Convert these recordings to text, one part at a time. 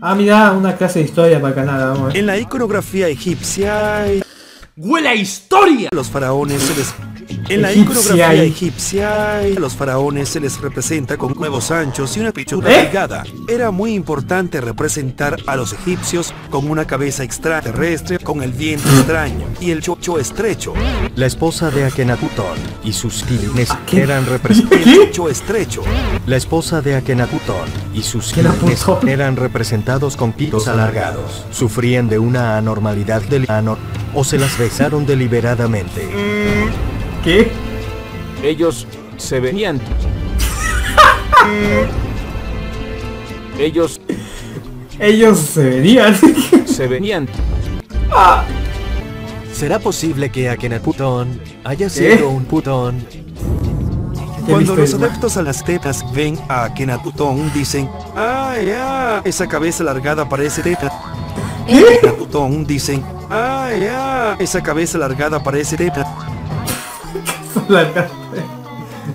Ah, mira, una clase de historia para Canadá, vamos a ver. En la iconografía egipcia, ¡Huele a historia! los faraones se les... En la Egipcia iconografía y- egipcia, a los faraones se les representa con huevos anchos y una pichura ¿Eh? delgada. Era muy importante representar a los egipcios con una cabeza extraterrestre, con el vientre extraño y el chocho estrecho. La esposa de Akenatutón y sus quilines ¿Qué? eran representados. el chocho estrecho. La esposa de Akenatutón y sus quilines eran representados con pitos alargados. Sufrían de una anormalidad del ano o se las besaron deliberadamente. ¿Qué? Ellos se venían. Ellos Ellos se verían. se venían. ¿Será posible que Akenatutón haya sido un putón? Cuando los adeptos a las tetas ven a Akenatutón, dicen, ¡Ah, ya! Esa cabeza alargada parece teta. Akenatutón dicen, ¡Ah, ya! Esa cabeza alargada parece teta. La cara.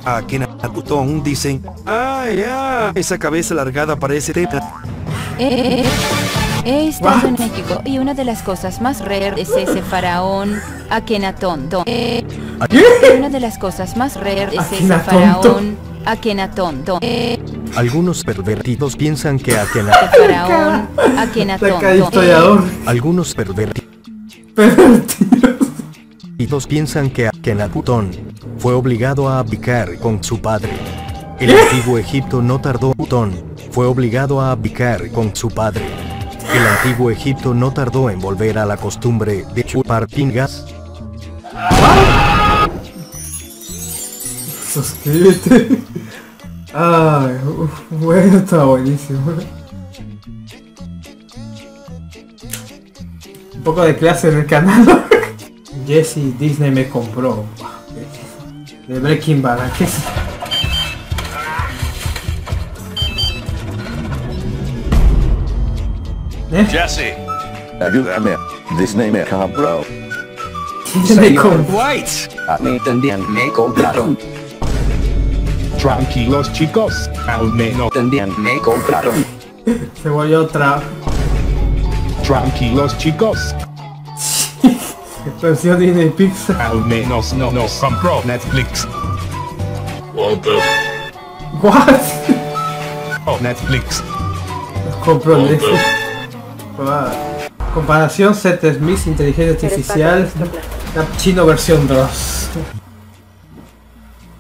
A Akenatutón dicen, ¡Ah, ya! Esa cabeza alargada parece teta. Eh, He estado What? en México y una de las cosas más raras es ese faraón Akenatón. Eh, Una de las cosas más raras es ese Akenatón. faraón Akenatón. Eh, Algunos pervertidos piensan que ese Akenatutón... faraón Akenatón. Historiador. Algunos pervertidos Pervertido. piensan que Akenatutón fue obligado a abdicar con su padre. El antiguo Egipto no tardó fue obligado a abdicar con su padre. El antiguo Egipto no tardó en volver a la costumbre de chupar pingas. Suscríbete. Ay, uf, bueno, está buenísimo. Un poco de clase en el canal. Jesse Disney me compró. De Breaking Bad. ¿qué es? ¿Eh? Jesse, Ayúdame. Disney me compró. Me compró. White. A mí también me compraron. Tranquilos chicos, al menos También me compraron. Se volvió otra tranquilos chicos, versión Disney Pixar. al menos no nos compró Netflix. What? Oh, Netflix. Compró Netflix. Comparación Set Smith, inteligencia artificial, la chino versión 2.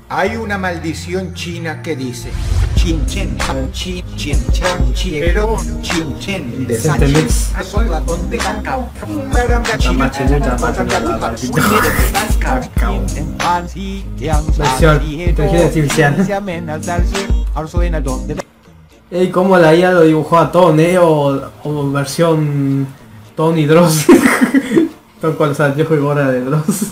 Hay una maldición china que dice Chin chen chan chi chin chan chi pero chin chen de Set Mix. soy ratón de cacao Maram la china machinuta, matam la machinuta, lupa machinuta. Versión inteligencia artificial. Ey, ¿cómo la IA lo dibujó a Ton, eh? O, o versión Tony Dross. Con los anteojos y de Dross.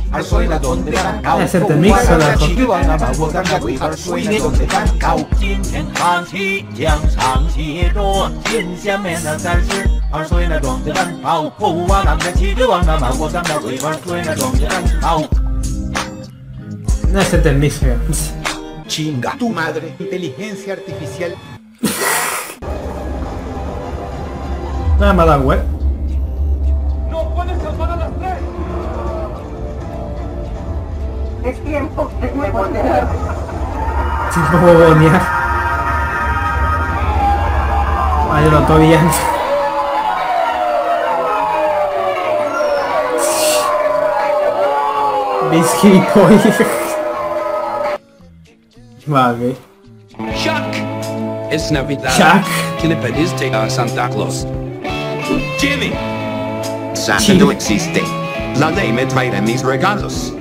Vale, se llama chiquito nomás, pero bueno. Chin chen chan chi chin chan chi pero Pero- soy ratón de cacao Es el la No es el mix, eh. Chinga tu madre inteligencia artificial Nada más la web. Sí, no puedo bonear. Ah, yo lo estoy viendo. Bis gilipollas. Vale. Chuck. Es Navidad. Chuck. ¿Qué le pediste a Santa Claus? Jimmy. Santa no existe. La ley me traerá mis regalos.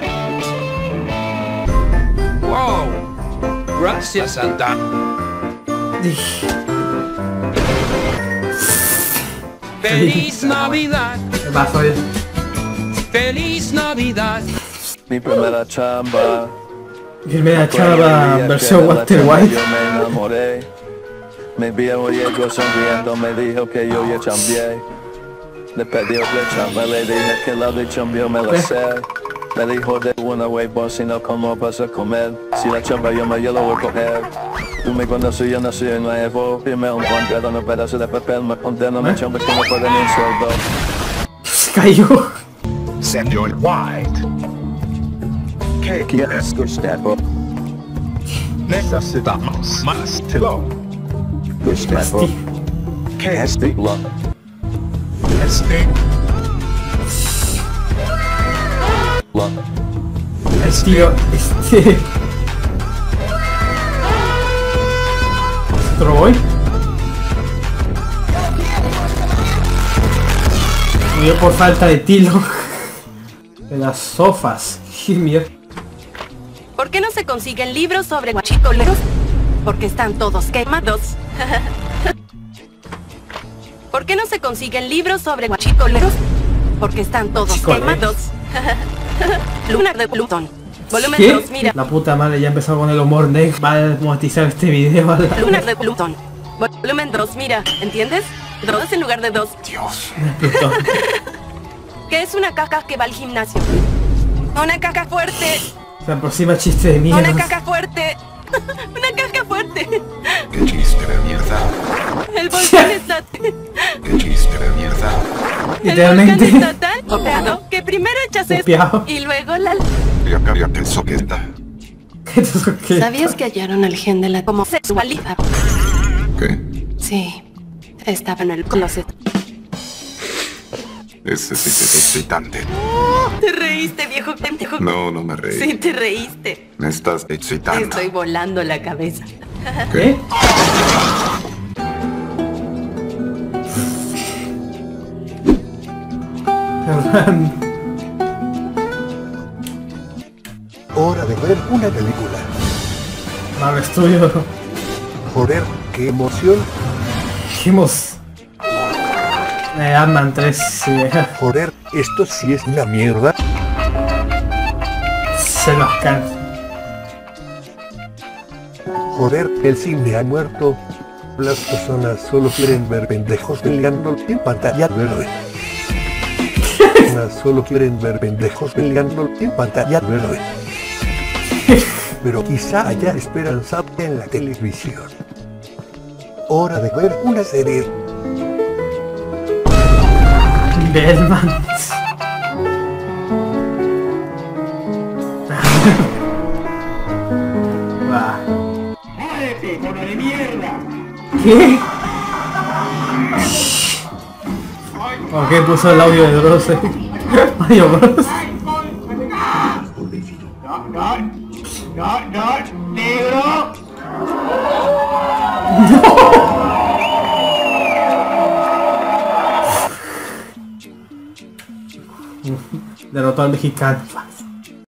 Gracias, Santa. Feliz Navidad. ¿Qué pasó? Feliz Navidad. Mi primera chamba. Primera chava día que versión Walter chamba White. Yo me enamoré. Mi viejo llegó sonriendo, me dijo que yo ya cambié. Le pedí otra chamba, le dije que la de chambeó me la sé. Me dijo de una way boss, si no como vas a comer. Si la chamba yo me yo lo voy a coger. Tú me conoces, yo nací en nuevo. Firme un contrato, un pedazo de papel, me condeno, me chamba que no puede ni un sueldo. Se cayó. Señor White. ¿Qué quieres, Gustavo? Necesitamos más telo. Gustavo. ¿Qué es Tiglo? Este. Lo. El tío, este... Troy. Murió por falta de tilo. De las sofas. Qué mierda. ¿Por qué no se consiguen libros sobre guachicoleros? Porque están todos quemados. ¿Por qué no se consiguen libros sobre guachicoleros? Porque están todos quemados. Lunar de Plutón. Volumen ¿Qué? 2, mira. La puta madre ya empezó con el humor negro. Va a desmonetizar este video. a la- Lunar de Plutón. Volumen 2, mira. ¿Entiendes? Dos en lugar de dos. Dios. Plutón. ¿Qué es una caca que va al gimnasio? Una caca fuerte. Se aproxima chiste de Una mierda. caca fuerte. Una caca fuerte. Qué chiste de mierda. El volcán está... Qué chiste de mierda. Literalmente. Copiado que primero echas esto y luego la... ¿Sabías que hallaron el gen de la homosexualidad? ¿Qué? Sí, estaba en el closet. Ese sí que es excitante. Te reíste, viejo pendejo. No, no me reí. Sí, te reíste. Me estás Te excitando. estoy volando la cabeza. ¿Qué? Hora de ver una película. Marvel Studio. Joder, qué emoción. Dijimos. Eh, Ant-Man 3, sí. Joder, esto sí es una mierda. Se los can. Joder, el cine ha muerto. Las personas solo quieren ver pendejos peleando en pantalla verde. Personas solo quieren ver pendejos peleando en pantalla verde. Pero quizá haya esperanza en la televisión. Hora de ver una serie. Bellman. Va. ¿Qué? Ok, puso el audio de Dross. Mario Bros. Derrotó al mexicano.